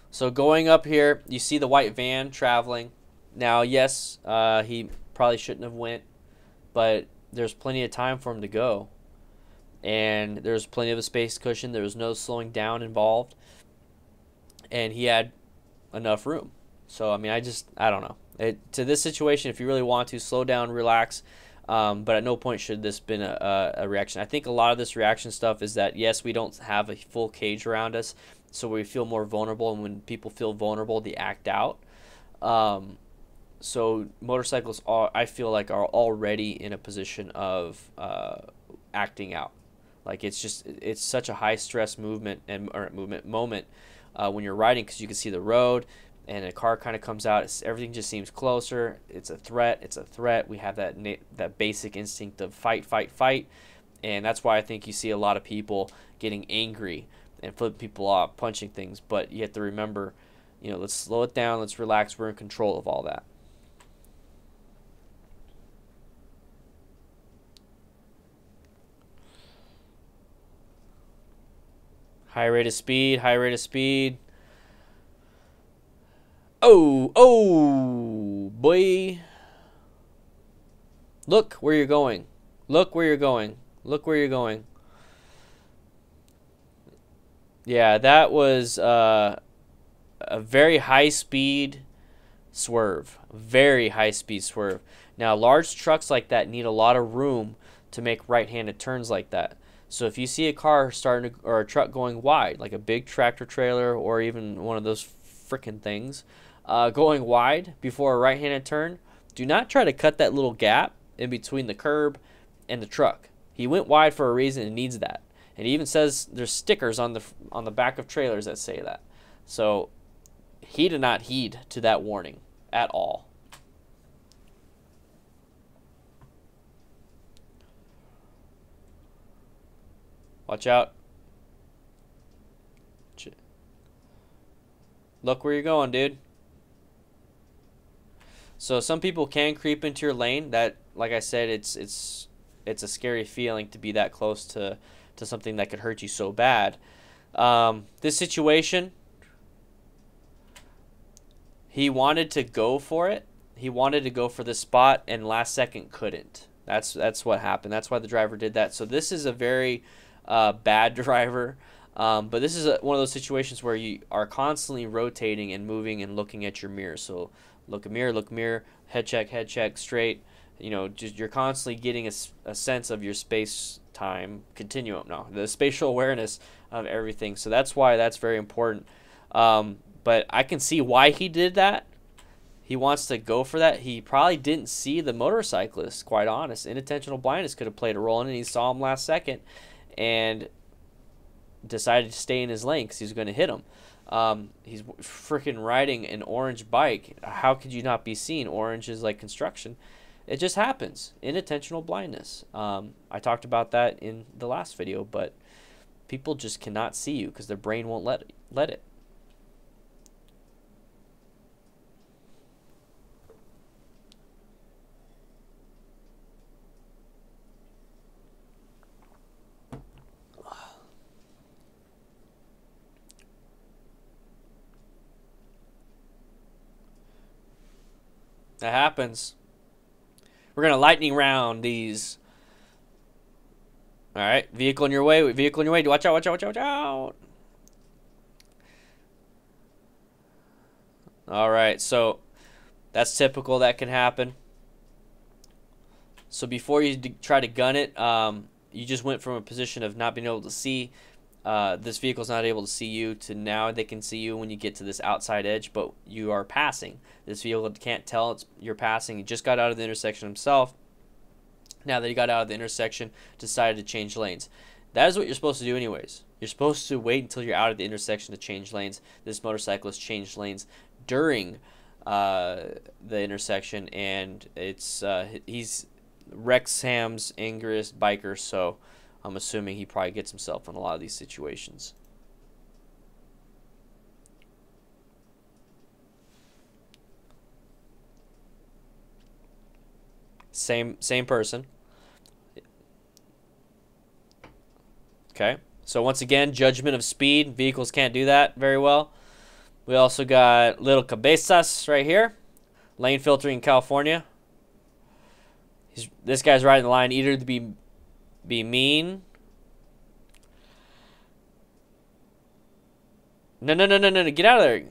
So going up here, you see the white van traveling. Now, yes, uh, he probably shouldn't have went, but there's plenty of time for him to go. And there's plenty of a space cushion. There was no slowing down involved. And he had enough room. So, I mean, I just, I don't know. It, to this situation, if you really want to, slow down, relax, um, but at no point should this been a, a, reaction. I think a lot of this reaction stuff is that yes, we don't have a full cage around us, so we feel more vulnerable, and when people feel vulnerable, they act out. Um, so motorcycles are, I feel like, are already in a position of uh, acting out. Like it's just it's such a high stress movement and or movement moment uh, when you're riding because you can see the road and a car kind of comes out. It's, everything just seems closer. It's a threat. It's a threat. We have that that basic instinct of fight, fight, fight, and that's why I think you see a lot of people getting angry and flipping people off, punching things. But you have to remember, you know, let's slow it down. Let's relax. We're in control of all that. High rate of speed, high rate of speed. Oh, oh, boy. Look where you're going. Look where you're going. Look where you're going. Yeah, that was uh, a very high speed swerve. Very high speed swerve. Now, large trucks like that need a lot of room to make right handed turns like that. So if you see a car starting to, or a truck going wide, like a big tractor trailer or even one of those freaking things, uh, going wide before a right-handed turn, do not try to cut that little gap in between the curb and the truck. He went wide for a reason and needs that. And he even says there's stickers on the on the back of trailers that say that. So he did not heed to that warning at all. Watch out. Look where you're going, dude. So some people can creep into your lane. That, like I said, it's it's it's a scary feeling to be that close to to something that could hurt you so bad. Um, this situation, he wanted to go for it. He wanted to go for the spot, and last second couldn't. That's that's what happened. That's why the driver did that. So this is a very uh, bad <laughs> driver. Um, but this is a, one of those situations where you are constantly rotating and moving and looking at your mirror. So look a mirror, look mirror, head check, head check, straight. You know, just you're constantly getting a, a sense of your space time continuum. No, the spatial awareness of everything. So that's why that's very important. Um, but I can see why he did that. He wants to go for that. He probably didn't see the motorcyclist, quite honest. Inattentional blindness could have played a role in it. He saw him last second and decided to stay in his lane because he was going to hit him. Um, he's freaking riding an orange bike. How could you not be seen? Orange is like construction. It just happens. Inattentional blindness. Um, I talked about that in the last video, but people just cannot see you because their brain won't let let it. That happens. We're going to lightning round these. All right. Vehicle in your way. Vehicle in your way. Watch out, watch out, watch out, watch out. All right. So that's typical. That can happen. So before you try to gun it, um, you just went from a position of not being able to see uh, this vehicle's not able to see you to now they can see you when you get to this outside edge, but you are passing. This vehicle can't tell it's you're passing. He just got out of the intersection himself. Now that he got out of the intersection, decided to change lanes. That is what you're supposed to do, anyways. You're supposed to wait until you're out of the intersection to change lanes. This motorcyclist changed lanes during uh, the intersection, and it's uh, he's Wrexham's angriest biker, so I'm assuming he probably gets himself in a lot of these situations. Same same person. Okay. So once again, judgment of speed. Vehicles can't do that very well. We also got little cabezas right here. Lane filtering in California. He's, this guy's riding the line either to be be mean. No, no, no, no, no, no. Get out of there.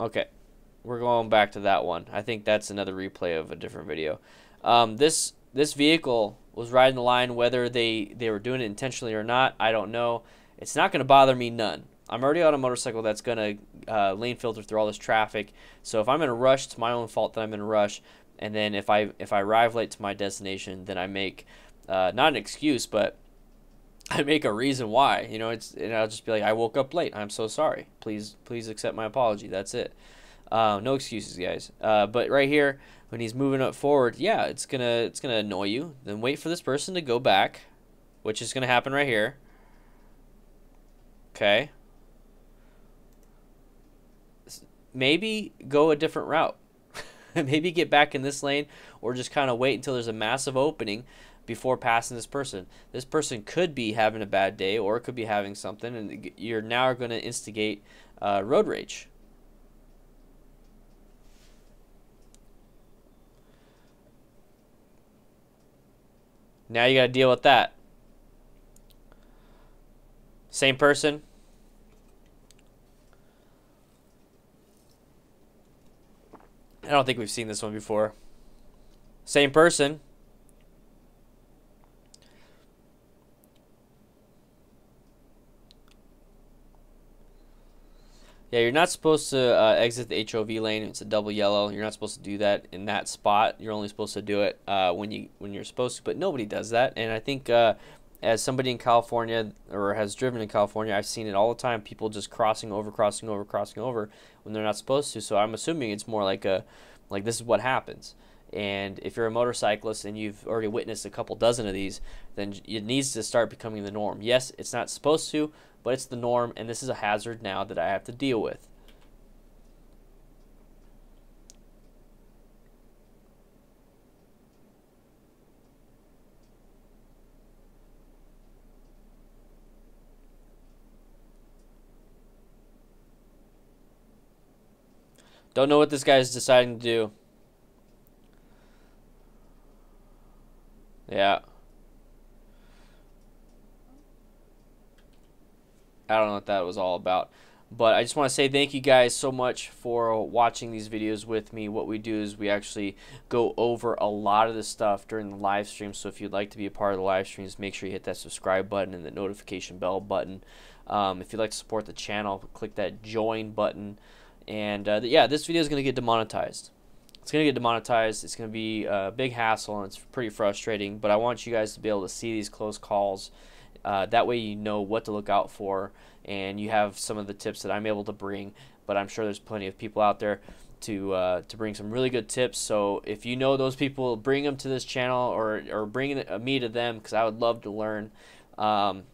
Okay. We're going back to that one. I think that's another replay of a different video. Um, this this vehicle was riding the line whether they, they were doing it intentionally or not. I don't know. It's not going to bother me none. I'm already on a motorcycle that's going to uh, lane filter through all this traffic. So if I'm in a rush, it's my own fault that I'm in a rush. And then if I if I arrive late to my destination, then I make uh, not an excuse, but <laughs> I make a reason why. You know, it's and I'll just be like, I woke up late. I'm so sorry. Please please accept my apology. That's it. Uh, no excuses, guys. Uh, but right here, when he's moving up forward, yeah, it's gonna it's gonna annoy you. Then wait for this person to go back, which is gonna happen right here. Okay. Maybe go a different route. <laughs> Maybe get back in this lane or just kind of wait until there's a massive opening before passing this person. This person could be having a bad day or could be having something, and you're now going to instigate uh, road rage. Now you got to deal with that. Same person. I don't think we've seen this one before. Same person. Yeah, you're not supposed to uh, exit the HOV lane. It's a double yellow. You're not supposed to do that in that spot. You're only supposed to do it uh, when you when you're supposed to. But nobody does that. And I think uh, as somebody in California or has driven in California, I've seen it all the time. People just crossing over, crossing over, crossing over when they're not supposed to. So I'm assuming it's more like a like this is what happens. And if you're a motorcyclist and you've already witnessed a couple dozen of these, then it needs to start becoming the norm. Yes, it's not supposed to, but it's the norm, and this is a hazard now that I have to deal with. Don't know what this guy is deciding to do. Yeah. I don't know what that was all about. But I just want to say thank you guys so much for watching these videos with me. What we do is we actually go over a lot of this stuff during the live stream. So if you'd like to be a part of the live streams, make sure you hit that subscribe button and the notification bell button. Um, if you'd like to support the channel, click that join button. And uh, yeah, this video is going to get demonetized. It's going to get demonetized. It's going to be a big hassle and it's pretty frustrating. But I want you guys to be able to see these close calls uh, that way you know what to look out for and you have some of the tips that I'm able to bring. But I'm sure there's plenty of people out there to uh, to bring some really good tips. So if you know those people, bring them to this channel or or bring me to them because I would love to learn. Um,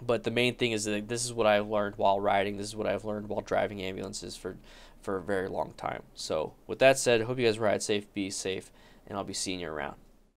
but the main thing is that this is what I've learned while riding. This is what I've learned while driving ambulances for for a very long time. So with that said, hope you guys ride safe, be safe, and I'll be seeing you around.